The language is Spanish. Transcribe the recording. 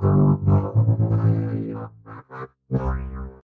Thank you.